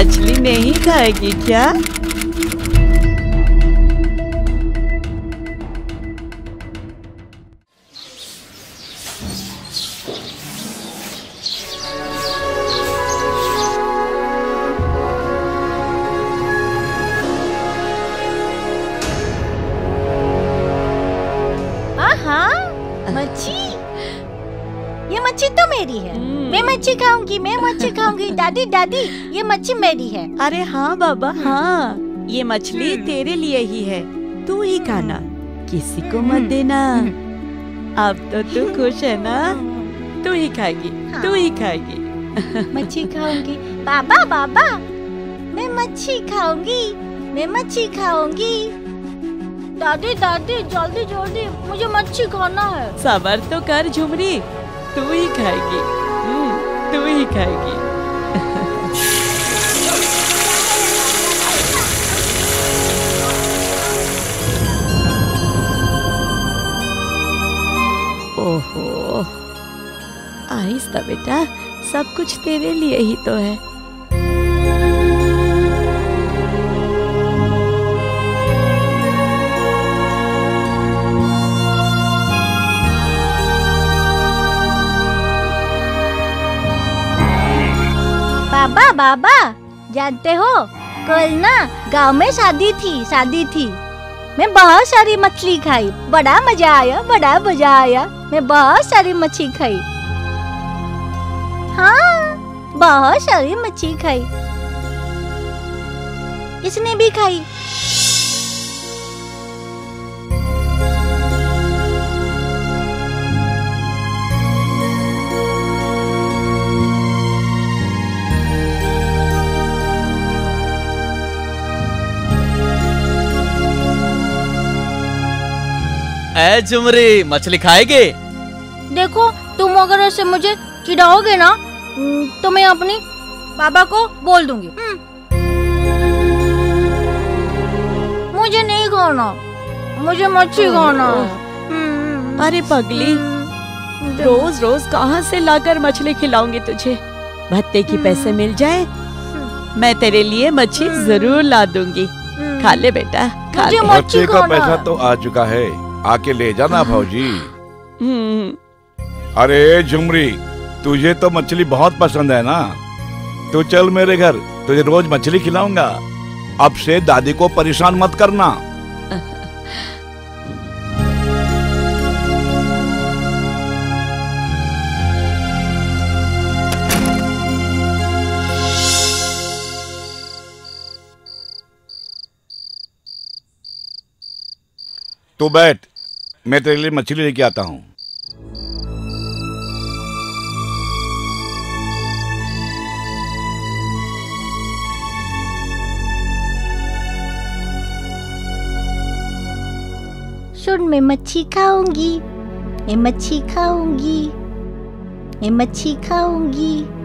मछली नहीं खाएगी क्या? आहा मच्छी। ये मच्छी तो मेरी है। मैं मच्छी खाऊँगी मैं मच्छी खाऊँगी। दादी दादी ये मच्छी मेरी है। अरे हाँ बाबा हाँ। ये मछली तेरे लिए ही है। तू ही खाना। किसी को मत देना। अब तो तू खुश है ना? तू ही खाएगी तू ही खाएगी। मच्छी खाऊँगी। बाबा बाबा मैं मच्छी खाऊँगी मैं मच्छी खाऊँगी। दादी दादी जल्दी जल्दी मुझे मच्छी खाना है। सबर तो कर झुमरी तू ही खाएगी। हम्म, तू ही खाएगी। ओहो। आहिस्ता बेटा सब कुछ तेरे लिए ही तो है। बाबा बाबा, जानते हो, कल ना गाँव में शादी थी शादी थी। मैं बहुत सारी मछली खाई, बड़ा मज़ा आया, बड़ा मज़ा आया, मैं बहुत सारी मछली खाई। हाँ बहुत सारी मछली खाई। इसने भी खाई। ए झुमरी मछली खाएगी? देखो तुम अगर ऐसे मुझे चिढ़ाओगे ना तो मैं अपनी पापा को बोल दूँगी। हम्म। मुझे नहीं खाना। मुझे मच्छी खाना। हम्म, अरे पगली हम्म, रोज रोज कहाँ से लाकर मछली खिलाऊँगी तुझे? भत्ते की पैसे मिल जाए? मैं तेरे लिए मच्छी ज़रूर ला दूँगी। खा ले बेटा खा ले। का पैसा तो आ चुका है। आके ले जाना भाजी हम्म, अरे झुमरी तुझे तो मछली बहुत पसंद है ना? तू चल मेरे घर तुझे रोज मछली खिलाऊँगा। अब से दादी को परेशान मत करना। तू बैठ, मैं तेरे लिए मछली लेके आता हूँ। सुन, मैं मच्छी खाऊँगी, मैं मच्छी खाऊँगी, मैं मच्छी खाऊँगी।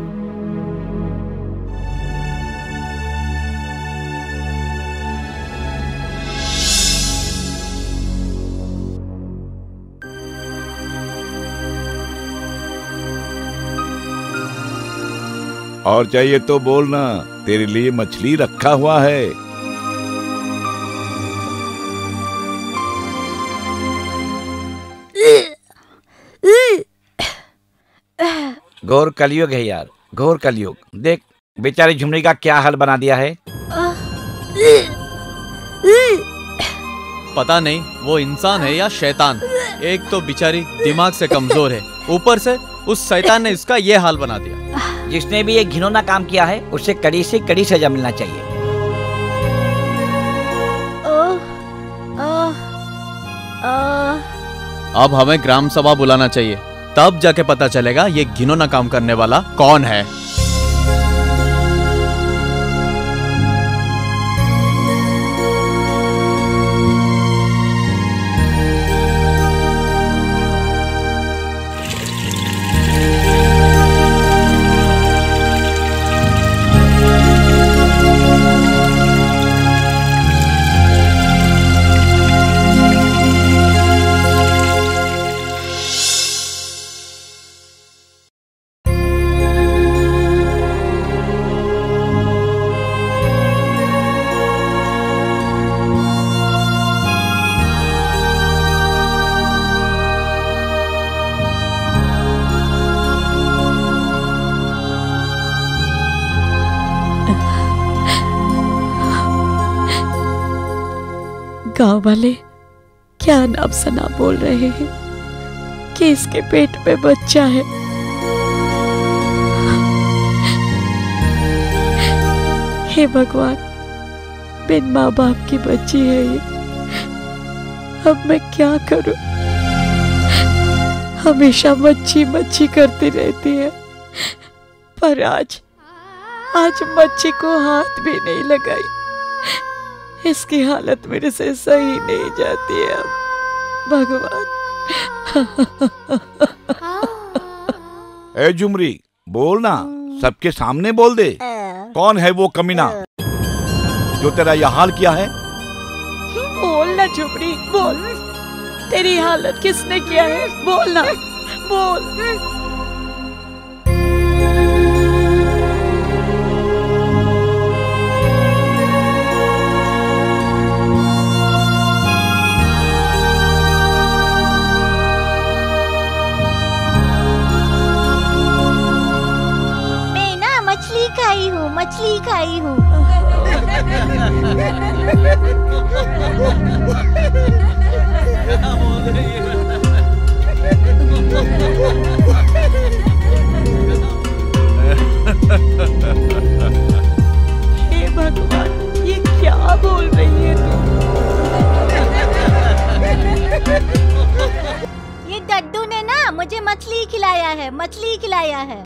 और चाहिए तो बोलना तेरे लिए मछली रखा हुआ है। घोर कलयुग है यार घोर कलयुग। देख बेचारी झुमरी का क्या हाल बना दिया है? पता नहीं वो इंसान है या शैतान? एक तो बेचारी दिमाग से कमज़ोर है। ऊपर से उस शैतान ने इसका ये हाल बना दिया। जिसने भी ये घिनौना काम किया है उसे कड़ी से कड़ी सजा मिलना चाहिए ओ, ओ, ओ। अब हमें ग्राम सभा बुलाना चाहिए तब जाके पता चलेगा ये घिनौना काम करने वाला कौन है गाँव वाले क्या नाम सना बोल रहे हैं कि इसके पेट में बच्चा है? हे भगवान, बिन माँ बाप की बच्ची है ये। अब मैं क्या करूँ? हमेशा मच्छी मच्छी करती रहती है। पर आज आज मच्छी को हाथ भी नहीं लगाई। इसकी हालत मेरे से सही नहीं जाती है अब भगवान। ए झुमरी बोल ना सबके सामने बोल दे। कौन है वो कमीना? जो तेरा यह हाल किया है? बोल ना झुमरी बोल। तेरी हालत किसने किया है? बोल ना बोल। मछली खाई हूँ। हे भगवान ये क्या बोल रही है तू? ये डड्डू ने ना मुझे मछली खिलाया है मछली खिलाया है।